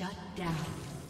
Shut down.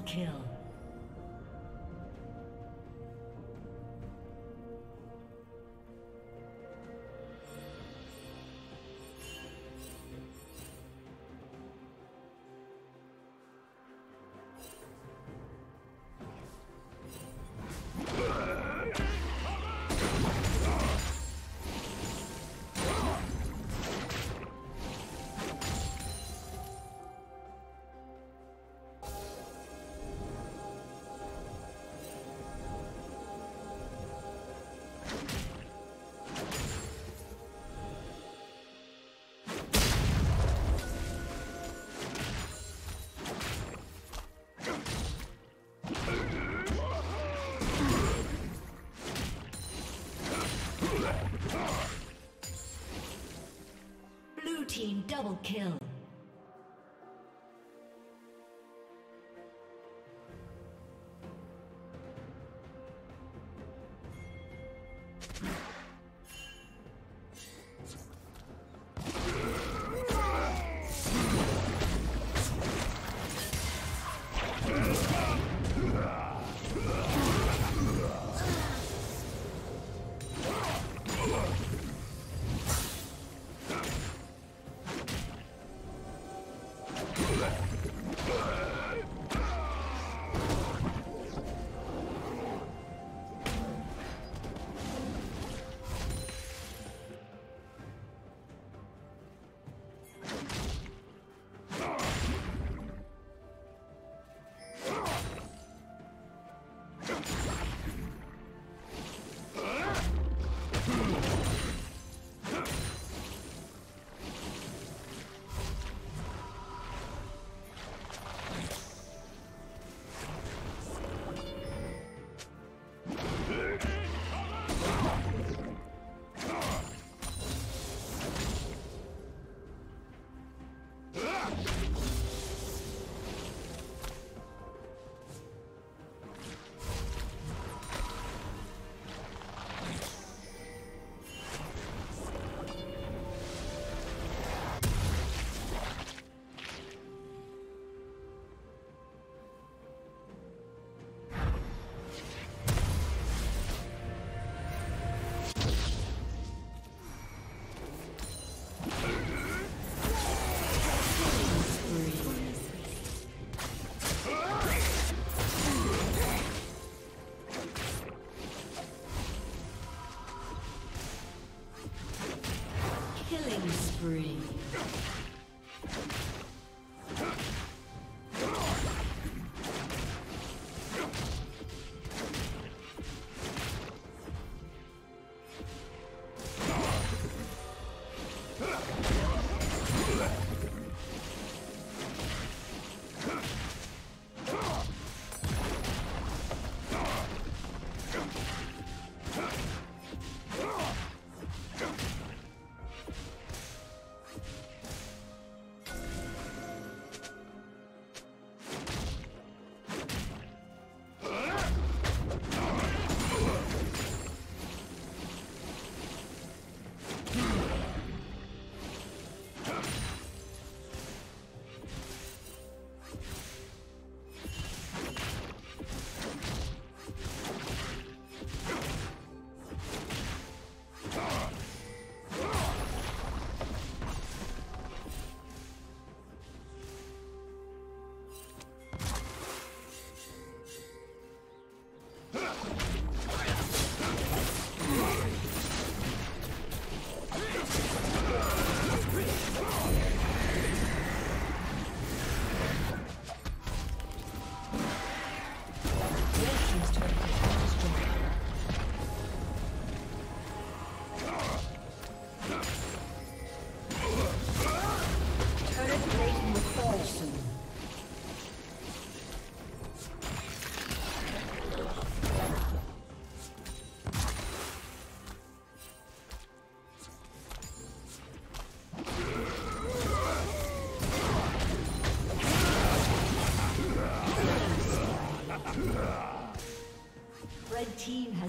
Double kill. Team double kill.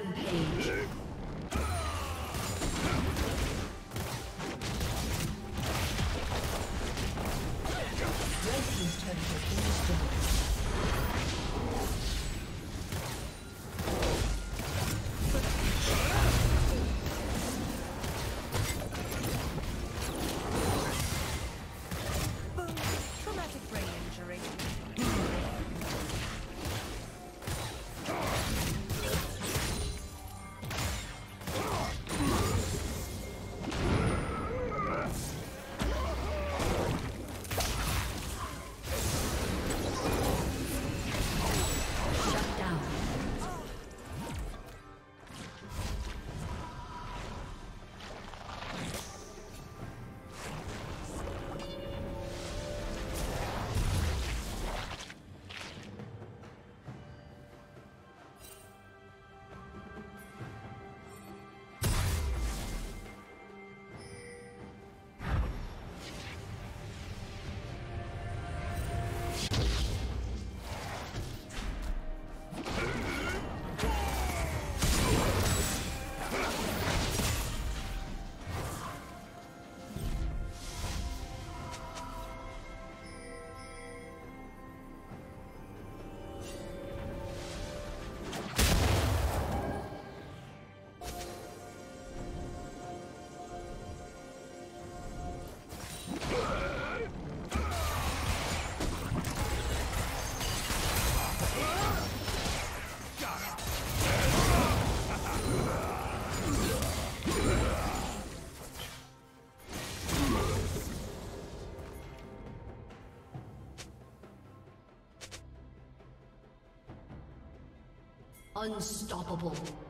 Rampage. Unstoppable.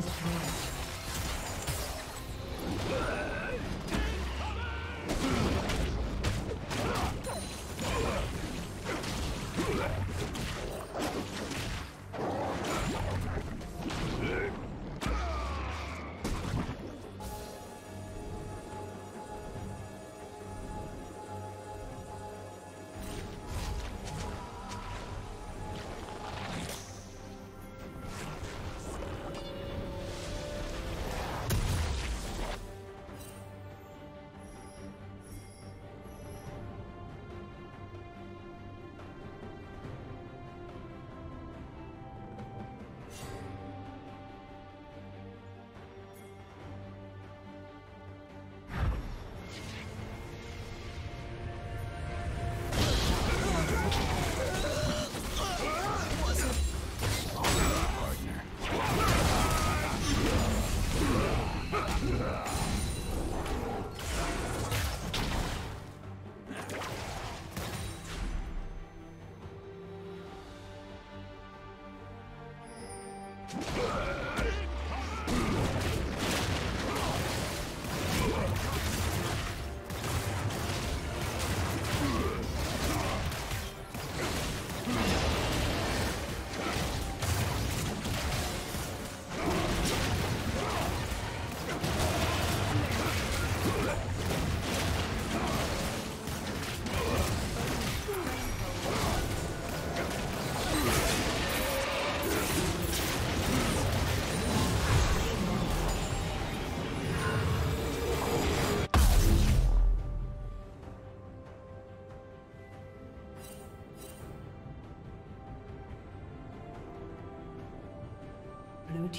destroyed.